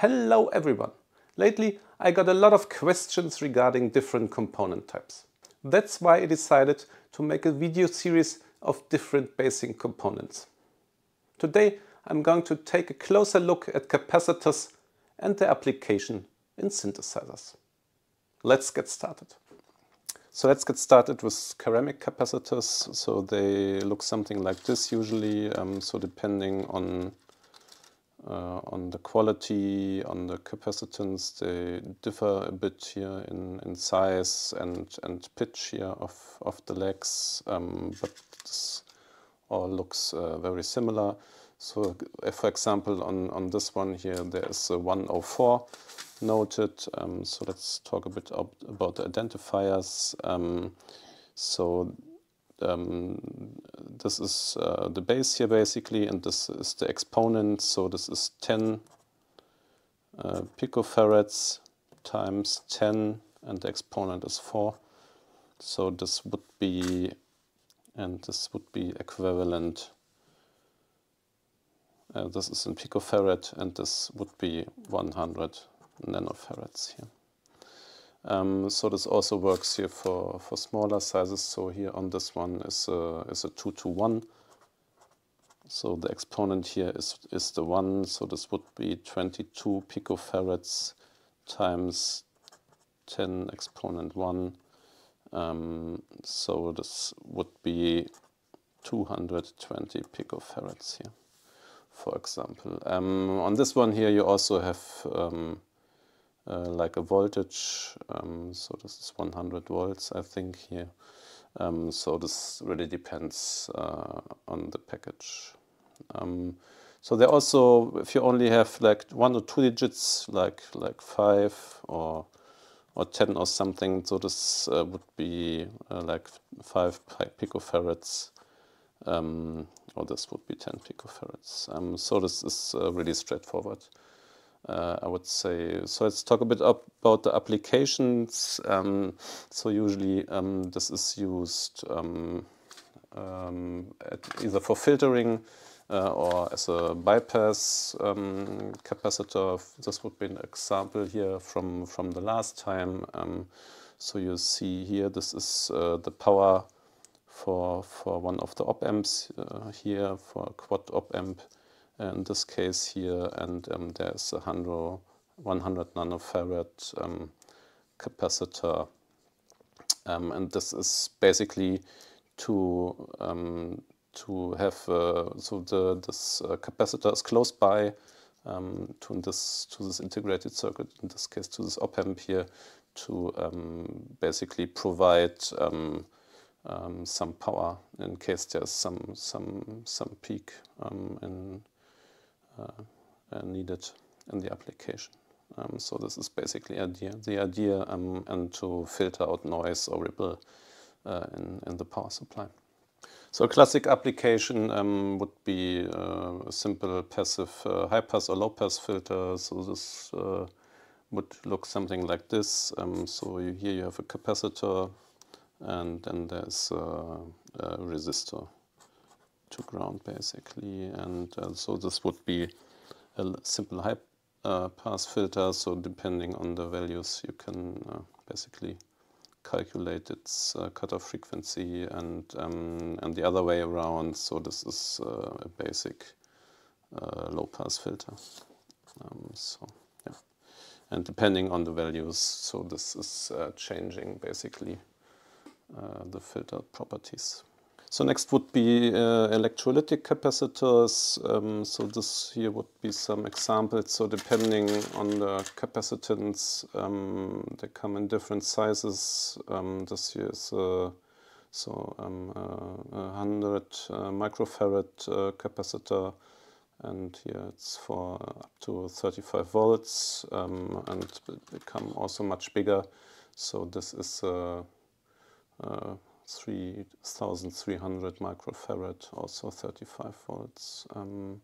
Hello everyone! Lately I got a lot of questions regarding different component types. That's why I decided to make a video series of different basing components. Today I'm going to take a closer look at capacitors and their application in synthesizers. Let's get started. So let's get started with ceramic capacitors. So they look something like this usually. Um, so depending on uh, on the quality, on the capacitance, they differ a bit here in, in size and, and pitch here of, of the legs, um, but this all looks uh, very similar. So if, for example, on, on this one here, there is a 104 noted. Um, so let's talk a bit about the identifiers. Um, so um, this is uh, the base here basically, and this is the exponent. So this is 10 uh, picofarads times 10, and the exponent is 4. So this would be, and this would be equivalent. Uh, this is in picofarad, and this would be 100 nanofarads here. Um, so this also works here for, for smaller sizes. So here on this one is a, is a 2 to 1. So the exponent here is, is the 1. So this would be 22 picofarads times 10 exponent 1. Um, so this would be 220 picofarads here, for example. Um, on this one here you also have um, like a voltage. Um, so this is 100 volts, I think here. Um, so this really depends uh, on the package. Um, so there also, if you only have like one or two digits, like like five or or 10 or something, so this uh, would be uh, like 5 picofarads, um, or this would be 10 picofarads. Um, so this is uh, really straightforward uh, I would say. So let's talk a bit about the applications. Um, so usually um, this is used um, um either for filtering uh, or as a bypass um, capacitor. This would be an example here from, from the last time. Um, so you see here, this is uh, the power for, for one of the op amps uh, here, for a quad op amp in this case here, and um, there's a 100, 100 nanofarad um, capacitor. Um, and this is basically to um, to have uh, so the this uh, capacitor is close by um, to this to this integrated circuit in this case to this op amp here to um, basically provide some power in case there's some some some peak in uh, uh, needed in the application. Um, so this is basically idea, the idea um, and to filter out noise or ripple uh, in, in the power supply. So a classic application um, would be uh, a simple passive uh, high pass or low pass filter. So this uh, would look something like this. Um, so you, here you have a capacitor and then there's a resistor to ground basically. And uh, so this would be a simple high uh, pass filter. So depending on the values, you can uh, basically calculate its uh, cutoff frequency and um, and the other way around. So this is uh, a basic uh, low pass filter. Um, so yeah, and depending on the values, so this is changing basically the filter properties. So next would be uh, electrolytic capacitors. Um, so this here would be some examples. So depending on the capacitance, um, they come in different sizes. Um, this here is uh, so um, uh, 100 uh, microfarad uh, capacitor, and here it's for up to 35 volts, um, and become also much bigger. So this is uh, 3300 microfarad, also 35 volts. Um,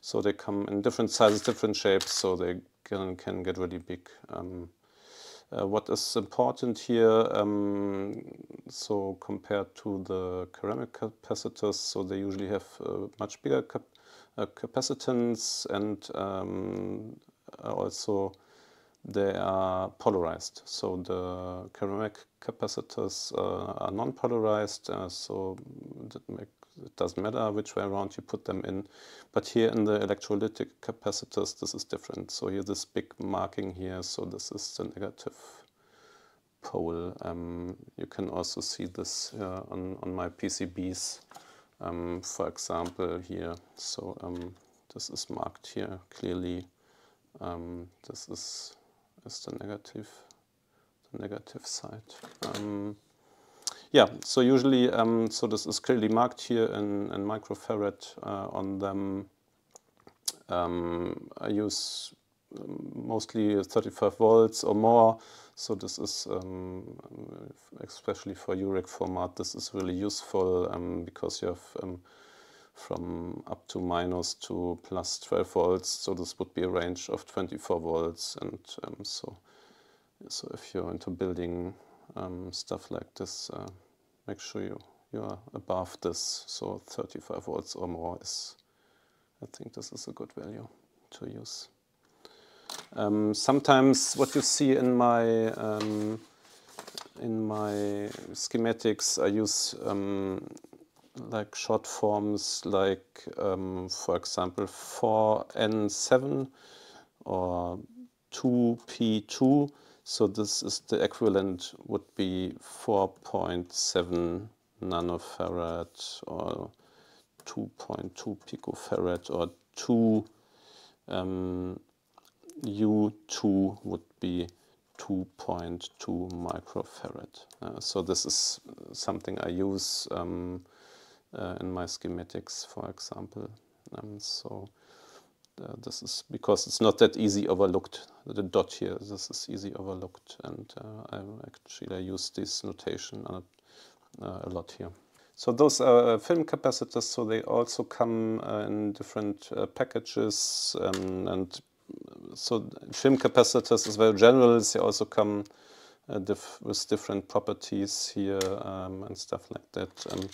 so they come in different sizes, different shapes, so they can, can get really big. Um, uh, what is important here, um, so compared to the ceramic capacitors, so they usually have much bigger cap uh, capacitance and um, also they are polarized. So the ceramic capacitors uh, are non-polarized, uh, so make, it doesn't matter which way around you put them in. But here in the electrolytic capacitors, this is different. So here this big marking here, so this is the negative pole. Um, you can also see this uh, on, on my PCBs, um, for example, here. So um, this is marked here clearly. Um, this is is the negative, the negative side. Um, yeah, so usually, um, so this is clearly marked here in, in microfarad uh, on them. Um, I use um, mostly 35 volts or more. So this is, um, especially for Eurorack format, this is really useful um, because you have from up to minus to plus 12 volts. So this would be a range of 24 volts. And um, so, so if you're into building um, stuff like this, uh, make sure you, you are above this. So 35 volts or more is, I think this is a good value to use. Um, sometimes what you see in my um, in my schematics, I use um, like short forms like, um, for example, 4N7 or 2P2. So this is the equivalent would be 4.7 nanofarad or 2.2 picofarad or 2 um, U2 would be 2.2 microfarad. Uh, so this is something I use um, uh, in my schematics, for example. Um, so uh, this is because it's not that easy overlooked. The dot here, this is easy overlooked, and uh, I actually I use this notation a, a lot here. So those are film capacitors, so they also come uh, in different uh, packages um, and so film capacitors is very general. They also come uh, with different properties here um, and stuff like that. Um,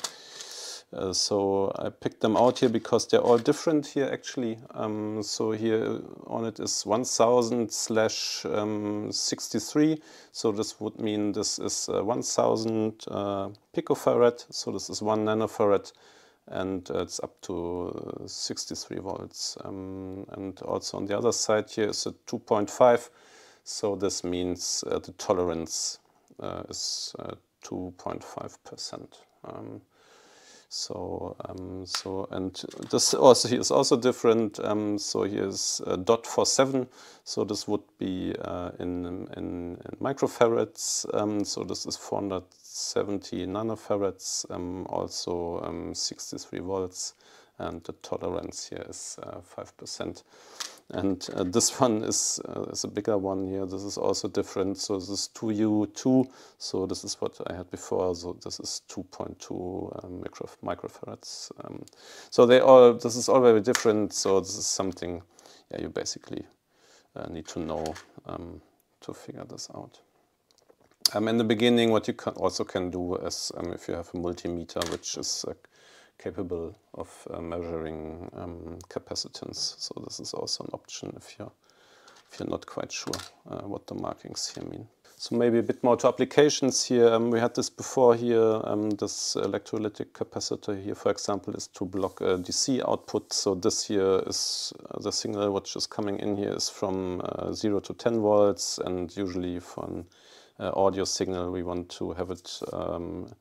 uh, so I picked them out here because they're all different here actually. Um, so here on it is 1000 slash um, 63. So this would mean this is uh, 1000 uh, picofarad. So this is one nanofarad and it's up to 63 volts. Um, and also on the other side here is a 2.5. So this means uh, the tolerance uh, is 2.5%. Um, so, um, so and this also here is also different. Um, so here's uh, dot four seven. So this would be uh, in, in, in, microfarads. Um, so this is 470 nanofarads, um, also um, 63 volts, and the tolerance here is uh, five percent. And uh, this one is, uh, is a bigger one here. This is also different. So this is 2U2. So this is what I had before. So this is 2.2 um, micro microfarads. Um, so they all, this is all very different. So this is something yeah, you basically uh, need to know um, to figure this out. Um, in the beginning, what you can also can do is um, if you have a multimeter, which is capable of uh, measuring um, capacitance. So this is also an option if you're, if you're not quite sure uh, what the markings here mean. So maybe a bit more to applications here. Um, we had this before here. Um, this electrolytic capacitor here, for example, is to block a DC output. So this here is uh, the signal which is coming in here is from uh, 0 to 10 volts. And usually for an uh, audio signal, we want to have it um, uh,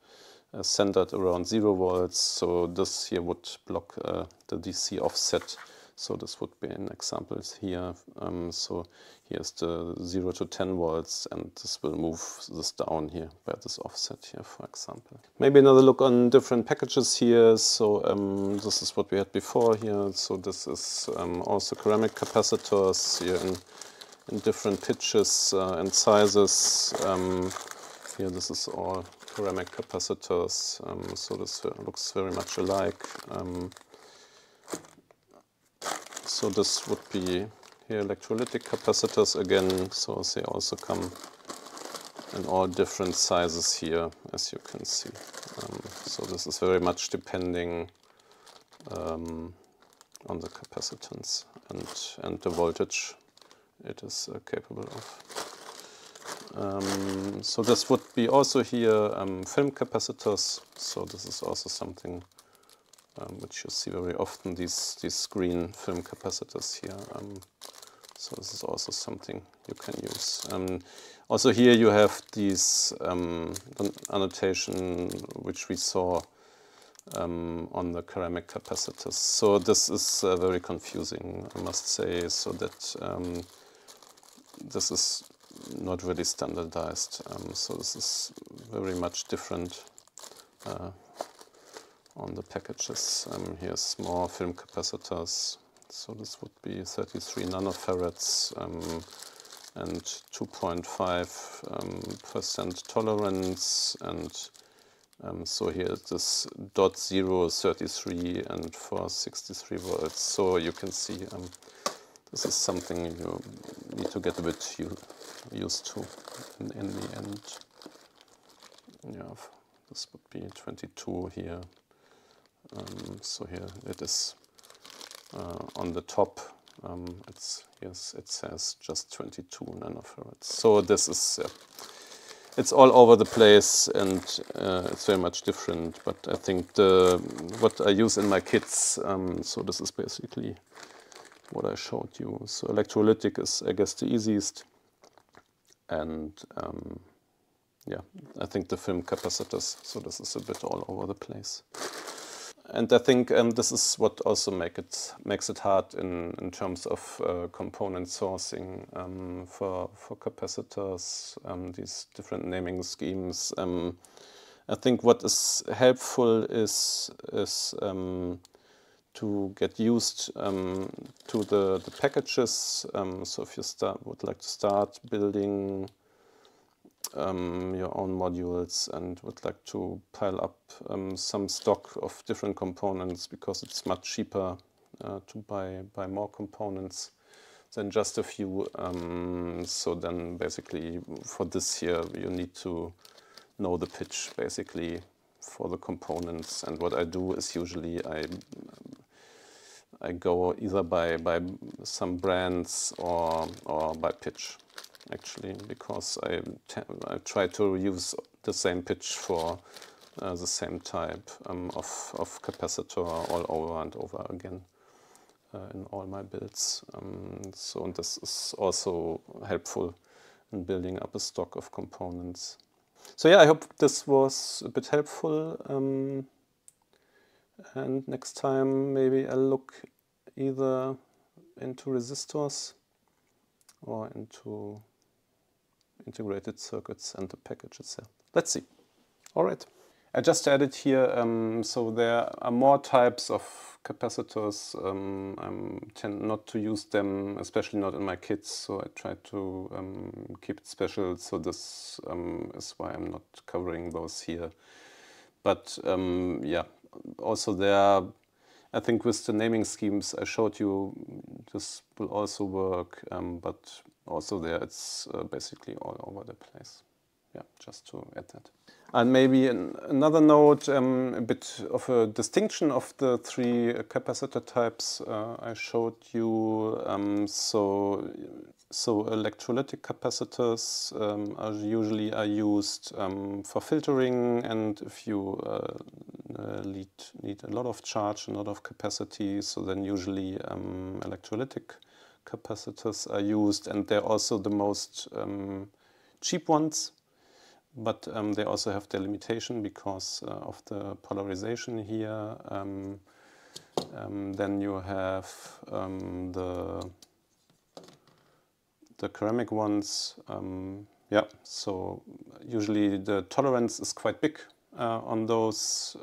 centered around zero volts. So this here would block uh, the DC offset. So this would be an example here. Um, so here's the 0 to 10 volts and this will move this down here by this offset here, for example. Maybe another look on different packages here. So um, this is what we had before here. So this is um, also ceramic capacitors here in, in different pitches uh, and sizes. Um, here this is all ceramic capacitors, um, so this looks very much alike. Um, so this would be here electrolytic capacitors again, so they also come in all different sizes here, as you can see. Um, so this is very much depending um, on the capacitance and, and the voltage it is uh, capable of. Um, so this would be also here um, film capacitors. So this is also something um, which you see very often, these, these green film capacitors here. Um, so this is also something you can use. Um, also here you have these um, annotation which we saw on the ceramic capacitors. So this is uh, very confusing, I must say, so that this is not really standardized. Um, so this is very much different uh, on the packages. Um, here's more film capacitors. So this would be 33 nanofarads um, and 2.5 um, percent tolerance and um, so here it is dot zero 33 and for 63 volts. So you can see this is something you need to get a bit used to in, in the end. Yeah, this would be 22 here. Um, so here it is uh, on the top. Um, it's yes, it says just 22 nanofarads. So this is uh, it's all over the place and uh, it's very much different. But I think the what I use in my kits. Um, so this is basically what I showed you. So electrolytic is I guess the easiest, and um, yeah, I think the film capacitors. So this is a bit all over the place and I think um, this is what also make it makes it hard in, in terms of uh, component sourcing um, for for capacitors. Um, these different naming schemes. Um, I think what is helpful is is um, to get used um, to the, the packages. so if you start would like to start building um, your own modules and would like to pile up um, some stock of different components because it's much cheaper uh, to buy, buy more components than just a few. Um, so then basically for this here you need to know the pitch basically for the components and what I do is usually I I go either by, by some brands or, or by pitch actually because I, I try to use the same pitch for uh, the same type um, of, of capacitor all over and over again uh, in all my builds. Um, so this is also helpful in building up a stock of components. So yeah, I hope this was a bit helpful. Um, and next time maybe I'll look either into resistors or into integrated circuits and the package itself. Let's see. All right. I just added here, um, so there are more types of capacitors. Um, I tend not to use them, especially not in my kits, so I try to um, keep it special. So this um, is why I'm not covering those here. But um, yeah, also there, I think with the naming schemes I showed you, this will also work, um, but also there it's uh, basically all over the place. Yeah, just to add that. And maybe an, another note, um, a bit of a distinction of the three capacitor types uh, I showed you. Um, so, so electrolytic capacitors um, are usually are used um, for filtering, and if you uh, uh, need, need a lot of charge, a lot of capacity, so then usually um, electrolytic capacitors are used and they're also the most um, cheap ones but um, they also have their limitation because uh, of the polarization here. Um, um then you have um, the the ceramic ones. Yeah, so usually the tolerance is quite big on those,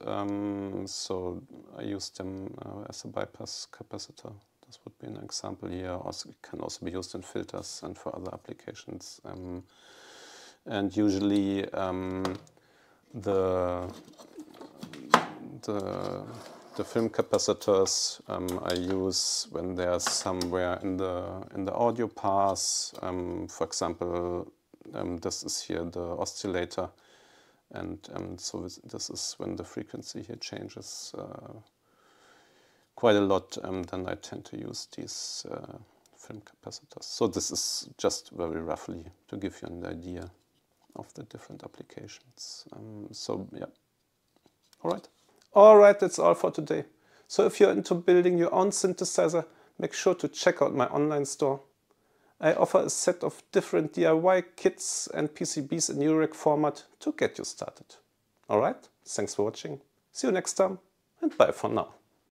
so I use them uh, as a bypass capacitor. This would be an example here. Also, it can also be used in filters and for other applications. Um, and usually um, the, the, the film capacitors um, I use when they're somewhere in the, in the audio path. Um, for example, um, this is here the oscillator. And um, so this is when the frequency here changes uh, quite a lot, um, then I tend to use these uh, film capacitors. So this is just very roughly to give you an idea of the different applications. Um, so yeah, all right. All right, that's all for today. So if you're into building your own synthesizer, make sure to check out my online store. I offer a set of different DIY kits and PCBs in Eurorack format to get you started. Alright, thanks for watching, see you next time and bye for now.